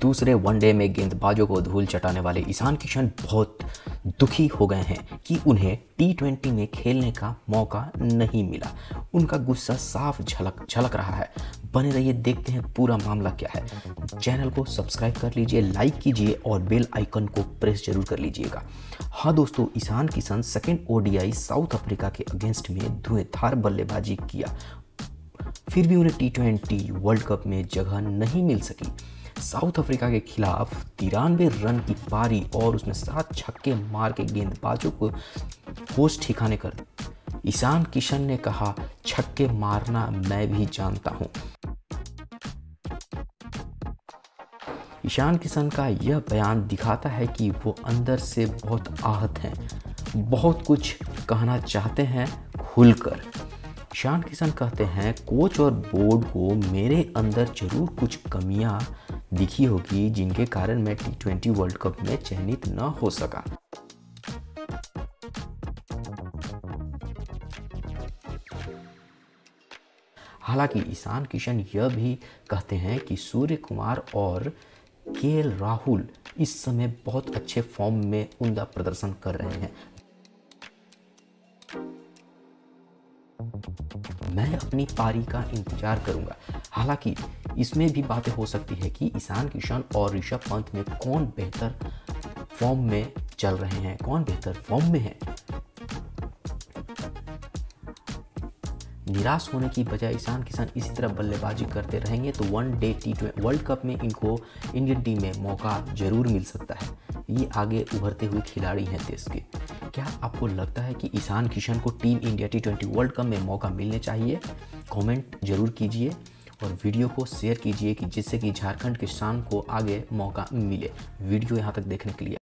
दूसरे वनडे में गेंदबाजों को धूल चटाने वाले ईशान किशन बहुत दुखी हो गए हैं कि उन्हें टी ट्वेंटी में खेलने का मौका नहीं मिला। उनका गुस्सा साफ़ झलक झलक रहा है। बने रहिए, देखते हैं पूरा मामला क्या है। चैनल को सब्सक्राइब कर लीजिए, लाइक कीजिए और बेल आइकन को प्रेस ज़रूर कर लीजिएगा। हाँ दोस्तों, Ishan Kishan second ODI South Africa के अगेंस्ट में धुएंधार बल्लेबाजी किया। फिर भी उन्हें टी ट्वेंटी वर्ल्ड कप में जगह नहीं मिल सकी। साउथ अफ्रीका के खिलाफ तिरानवे रन की पारी और उसमें सात छक्के मार के गेंदबाजों को होश ठिकाने कर ईशान किशन ने कहा, छक्के मारना मैं भी जानता हूँ। ईशान किशन का यह बयान दिखाता है कि वो अंदर से बहुत आहत हैं, बहुत कुछ कहना चाहते हैं खुलकर ईशान किशन कहते हैं, कोच और बोर्ड को मेरे अंदर ज़रूर कुछ कमियाँ दिखी होगी जिनके कारण मैं टी ट्वेंटी वर्ल्ड कप में चयनित न हो सका. हालाँकि ईशान किशन यह भी कहते हैं कि सूर्य कुमार और के राहुल इस समय बहुत अच्छे फॉर्म में उमदा प्रदर्शन कर रहे हैं। मैं अपनी पारी का इंतज़ार करूँगा। हालाँकि, इसमें भी बातें हो सकती है कि ईशान, किशन और ऋषभ पंत में कौन बेहतर फॉर्म में चल रहे हैं, कौन बेहतर फॉर्म में है? निराश होने की बजाय ईशान, किशन इसी तरह बल्लेबाजी करते रहेंगे तो one day T world cup में इनको इंडियन टीम में मौका ज़रूर मिल सकता है। ये आगे उभरते हुए खिलाड़ी हैं देश के। क्या आपको लगता है कि ईशान किशन को team India T twenty world cup में मौका मिलने चाहिए? कमेंट ज़रूर कीजिए और वीडियो को शेयर कीजिए कि जिससे कि झारखंड के शान को आगे मौका मिले। वीडियो यहाँ तक देखने के लिए